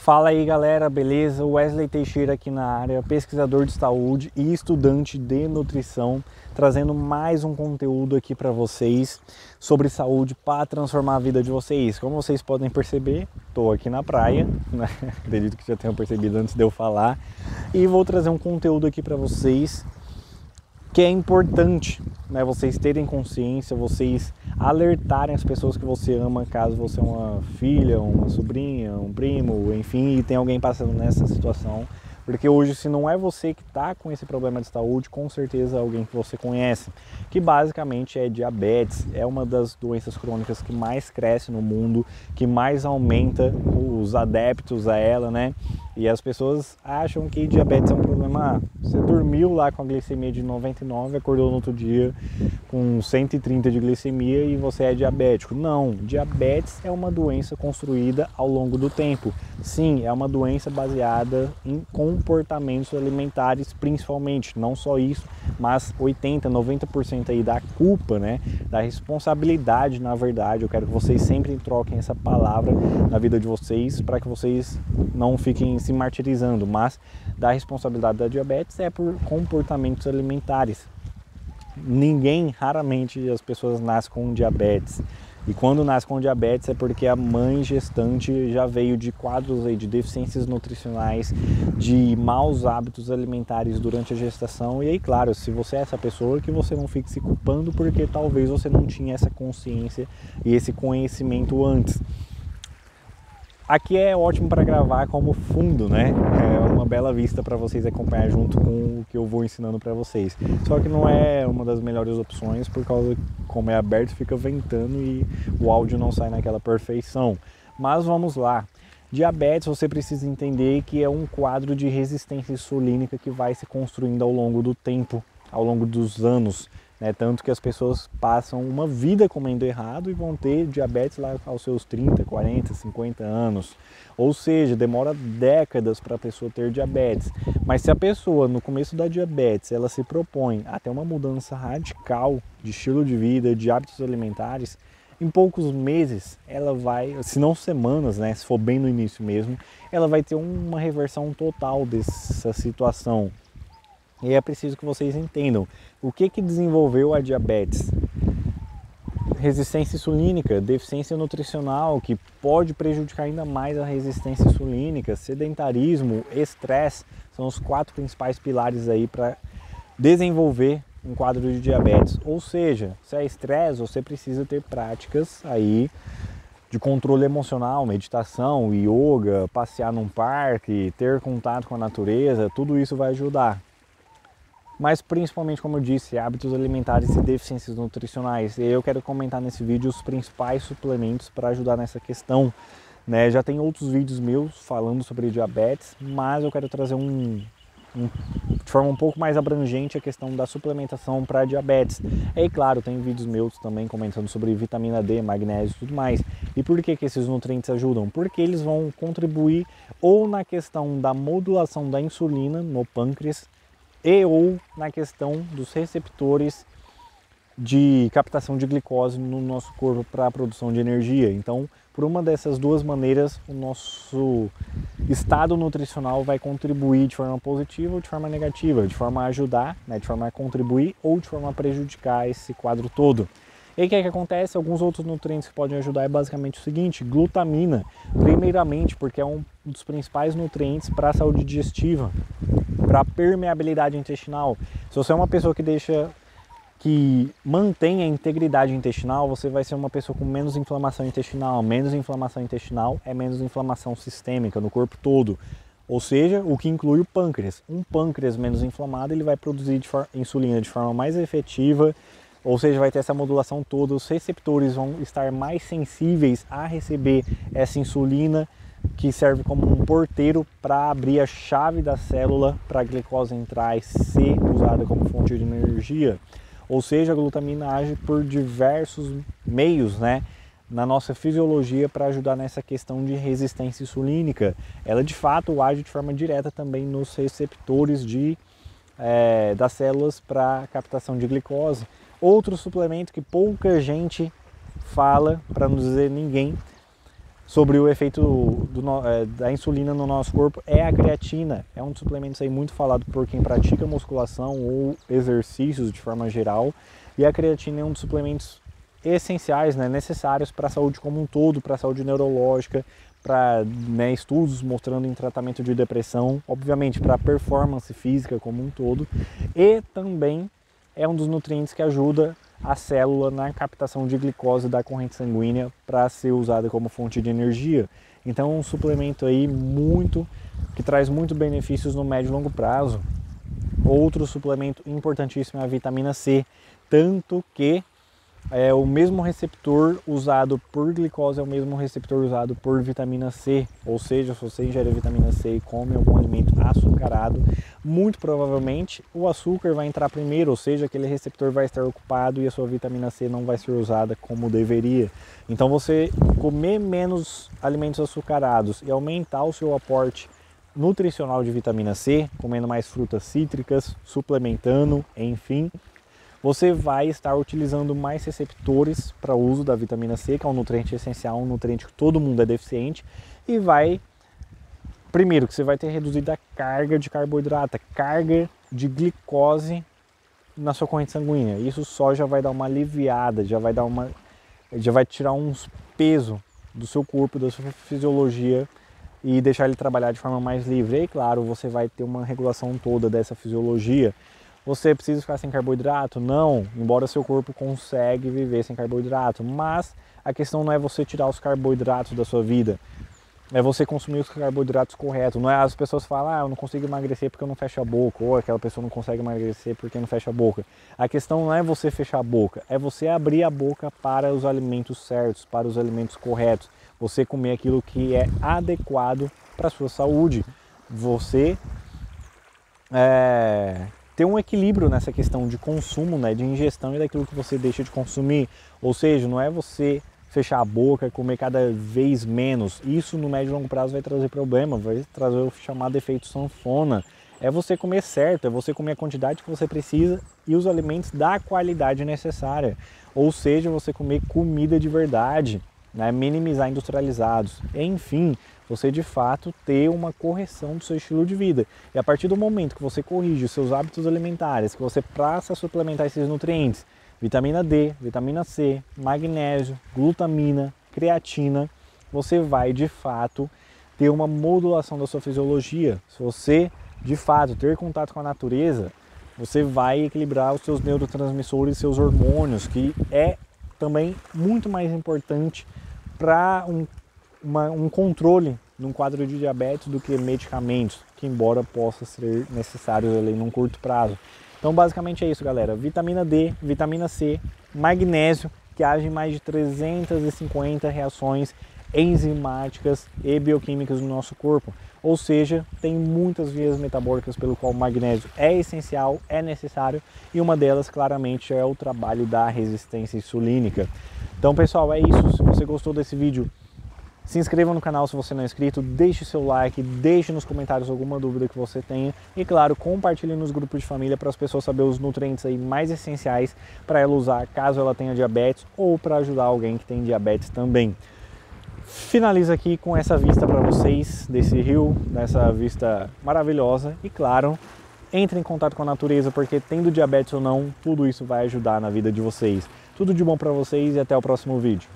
Fala aí galera, beleza? Wesley Teixeira aqui na área, pesquisador de saúde e estudante de nutrição, trazendo mais um conteúdo aqui para vocês sobre saúde para transformar a vida de vocês. Como vocês podem perceber, estou aqui na praia, né? acredito que já tenham percebido antes de eu falar, e vou trazer um conteúdo aqui para vocês que é importante, né? Vocês terem consciência, vocês alertarem as pessoas que você ama, caso você é uma filha, uma sobrinha, um primo, enfim, e tem alguém passando nessa situação. Porque hoje, se não é você que está com esse problema de saúde, com certeza é alguém que você conhece, que basicamente é diabetes, é uma das doenças crônicas que mais cresce no mundo, que mais aumenta os adeptos a ela, né? E as pessoas acham que diabetes é um problema. Você dormiu lá com a glicemia de 99, acordou no outro dia com 130 de glicemia e você é diabético. Não, diabetes é uma doença construída ao longo do tempo. Sim, é uma doença baseada em comportamentos alimentares, principalmente. Não só isso, mas 80, 90% aí da culpa, né? Da responsabilidade, na verdade. Eu quero que vocês sempre troquem essa palavra na vida de vocês para que vocês não fiquem se martirizando, mas da responsabilidade da diabetes é por comportamentos alimentares. Ninguém, raramente as pessoas nascem com diabetes. E quando nasce com diabetes é porque a mãe gestante já veio de quadros aí de deficiências nutricionais, de maus hábitos alimentares durante a gestação. E aí, claro, se você é essa pessoa, que você não fique se culpando porque talvez você não tinha essa consciência e esse conhecimento antes. Aqui é ótimo para gravar como fundo, né? É uma bela vista para vocês acompanhar junto com o que eu vou ensinando para vocês. Só que não é uma das melhores opções por causa como é aberto fica ventando e o áudio não sai naquela perfeição. Mas vamos lá. Diabetes, você precisa entender que é um quadro de resistência insulínica que vai se construindo ao longo do tempo, ao longo dos anos. Né? Tanto que as pessoas passam uma vida comendo errado e vão ter diabetes lá aos seus 30, 40, 50 anos. Ou seja, demora décadas para a pessoa ter diabetes. Mas se a pessoa no começo da diabetes ela se propõe a ter uma mudança radical de estilo de vida, de hábitos alimentares, em poucos meses ela vai, se não semanas, né, se for bem no início mesmo, ela vai ter uma reversão total dessa situação. E é preciso que vocês entendam o que, que desenvolveu a diabetes. Resistência insulínica, deficiência nutricional, que pode prejudicar ainda mais a resistência insulínica, sedentarismo, estresse, são os quatro principais pilares aí para desenvolver um quadro de diabetes. Ou seja, se é estresse, você precisa ter práticas aí de controle emocional, meditação, yoga, passear num parque, ter contato com a natureza, tudo isso vai ajudar mas principalmente, como eu disse, hábitos alimentares e deficiências nutricionais. E eu quero comentar nesse vídeo os principais suplementos para ajudar nessa questão. Né? Já tem outros vídeos meus falando sobre diabetes, mas eu quero trazer um, um, de forma um pouco mais abrangente a questão da suplementação para diabetes. E claro, tem vídeos meus também comentando sobre vitamina D, magnésio e tudo mais. E por que, que esses nutrientes ajudam? Porque eles vão contribuir ou na questão da modulação da insulina no pâncreas, e ou na questão dos receptores de captação de glicose no nosso corpo para a produção de energia. Então, por uma dessas duas maneiras, o nosso estado nutricional vai contribuir de forma positiva ou de forma negativa, de forma a ajudar, né, de forma a contribuir ou de forma a prejudicar esse quadro todo. E o que, é que acontece? Alguns outros nutrientes que podem ajudar é basicamente o seguinte: glutamina, primeiramente porque é um dos principais nutrientes para a saúde digestiva para permeabilidade intestinal. Se você é uma pessoa que deixa que mantém a integridade intestinal, você vai ser uma pessoa com menos inflamação intestinal. Menos inflamação intestinal é menos inflamação sistêmica no corpo todo. Ou seja, o que inclui o pâncreas. Um pâncreas menos inflamado, ele vai produzir de insulina de forma mais efetiva, ou seja, vai ter essa modulação toda. Os receptores vão estar mais sensíveis a receber essa insulina que serve como um porteiro para abrir a chave da célula para a glicose entrar e ser usada como fonte de energia. Ou seja, a glutamina age por diversos meios, né? Na nossa fisiologia para ajudar nessa questão de resistência insulínica. Ela de fato age de forma direta também nos receptores de, é, das células para captação de glicose. Outro suplemento que pouca gente fala, para não dizer ninguém, sobre o efeito do, é, da insulina no nosso corpo é a creatina. É um dos suplementos aí muito falado por quem pratica musculação ou exercícios de forma geral. E a creatina é um dos suplementos essenciais, né, necessários para a saúde como um todo, para a saúde neurológica, para né, estudos mostrando em tratamento de depressão, obviamente para performance física como um todo, e também é um dos nutrientes que ajuda a célula na captação de glicose da corrente sanguínea para ser usada como fonte de energia. Então, um suplemento aí muito que traz muito benefícios no médio e longo prazo. Outro suplemento importantíssimo é a vitamina C, tanto que é o mesmo receptor usado por glicose é o mesmo receptor usado por vitamina C, ou seja, se você ingere vitamina C e come algum alimento açucarado, muito provavelmente o açúcar vai entrar primeiro, ou seja, aquele receptor vai estar ocupado e a sua vitamina C não vai ser usada como deveria. Então você comer menos alimentos açucarados e aumentar o seu aporte nutricional de vitamina C, comendo mais frutas cítricas, suplementando, enfim, você vai estar utilizando mais receptores para o uso da vitamina C, que é um nutriente essencial, um nutriente que todo mundo é deficiente, e vai primeiro que você vai ter reduzido a carga de carboidrato, a carga de glicose na sua corrente sanguínea. Isso só já vai dar uma aliviada, já vai dar uma já vai tirar uns peso do seu corpo, da sua fisiologia e deixar ele trabalhar de forma mais livre. E claro, você vai ter uma regulação toda dessa fisiologia você precisa ficar sem carboidrato? Não, embora seu corpo consegue viver sem carboidrato, mas a questão não é você tirar os carboidratos da sua vida, é você consumir os carboidratos corretos. Não é as pessoas falam, ah, eu não consigo emagrecer porque eu não fecho a boca, ou aquela pessoa não consegue emagrecer porque não fecha a boca. A questão não é você fechar a boca, é você abrir a boca para os alimentos certos, para os alimentos corretos. Você comer aquilo que é adequado para a sua saúde. Você é, ter um equilíbrio nessa questão de consumo, né, de ingestão e daquilo que você deixa de consumir. Ou seja, não é você fechar a boca e comer cada vez menos. Isso no médio e longo prazo vai trazer problema, vai trazer o chamado efeito sanfona. É você comer certo, é você comer a quantidade que você precisa e os alimentos da qualidade necessária. Ou seja, você comer comida de verdade, né? minimizar industrializados. Enfim, você de fato ter uma correção do seu estilo de vida. E a partir do momento que você corrige os seus hábitos alimentares, que você passa a suplementar esses nutrientes, vitamina D, vitamina C, magnésio, glutamina, creatina, você vai de fato ter uma modulação da sua fisiologia. Se você de fato ter contato com a natureza, você vai equilibrar os seus neurotransmissores, seus hormônios, que é também muito mais importante para um um controle num quadro de diabetes do que medicamentos, que embora possa ser necessários ali num curto prazo. Então basicamente é isso, galera. Vitamina D, vitamina C, magnésio, que age em mais de 350 reações enzimáticas e bioquímicas no nosso corpo. Ou seja, tem muitas vias metabólicas pelo qual o magnésio é essencial, é necessário, e uma delas claramente é o trabalho da resistência insulínica. Então, pessoal, é isso. Se você gostou desse vídeo, se inscreva no canal se você não é inscrito, deixe seu like, deixe nos comentários alguma dúvida que você tenha e claro, compartilhe nos grupos de família para as pessoas saberem os nutrientes aí mais essenciais para ela usar caso ela tenha diabetes ou para ajudar alguém que tem diabetes também. Finaliza aqui com essa vista para vocês desse rio, dessa vista maravilhosa e claro, entre em contato com a natureza porque tendo diabetes ou não, tudo isso vai ajudar na vida de vocês. Tudo de bom para vocês e até o próximo vídeo.